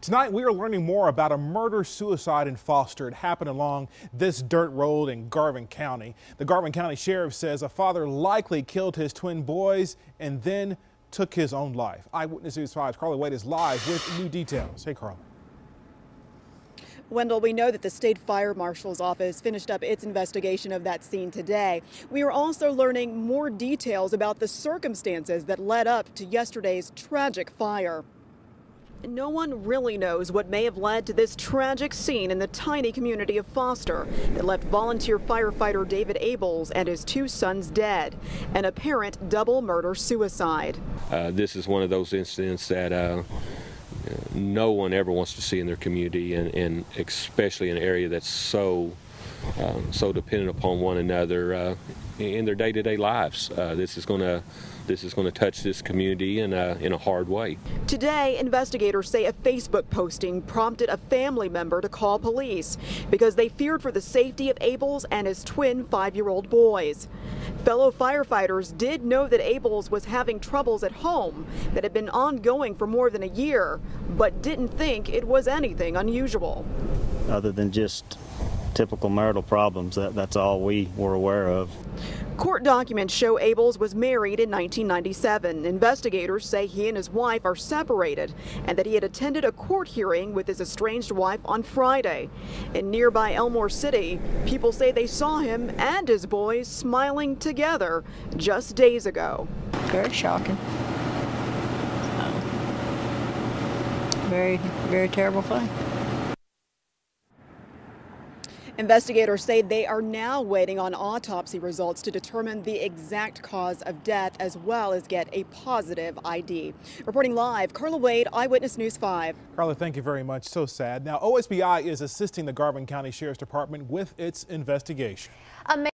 Tonight, we are learning more about a murder suicide in Foster. It happened along this dirt road in Garvin County. The Garvin County Sheriff says a father likely killed his twin boys and then took his own life. Eyewitness News 5's Carla Wade is live with new details. Hey, Carla. Wendell, we know that the state fire marshal's office finished up its investigation of that scene today. We are also learning more details about the circumstances that led up to yesterday's tragic fire. No one really knows what may have led to this tragic scene in the tiny community of Foster that left volunteer firefighter David Abels and his two sons dead, an apparent double murder suicide. Uh, this is one of those incidents that uh, no one ever wants to see in their community, and, and especially in an area that's so um, so dependent upon one another uh, in their day-to-day lives. Uh, this is going to this is going to touch this community in a, in a hard way. Today, investigators say a Facebook posting prompted a family member to call police because they feared for the safety of Abels and his twin five-year-old boys. Fellow firefighters did know that Abels was having troubles at home that had been ongoing for more than a year, but didn't think it was anything unusual. Other than just typical marital problems. That, that's all we were aware of. Court documents show Abels was married in 1997. Investigators say he and his wife are separated and that he had attended a court hearing with his estranged wife on Friday. In nearby Elmore City, people say they saw him and his boys smiling together just days ago. Very shocking. Very, very terrible thing. Investigators say they are now waiting on autopsy results to determine the exact cause of death as well as get a positive ID. Reporting live, Carla Wade, Eyewitness News 5. Carla, thank you very much. So sad. Now, OSBI is assisting the Garvin County Sheriff's Department with its investigation.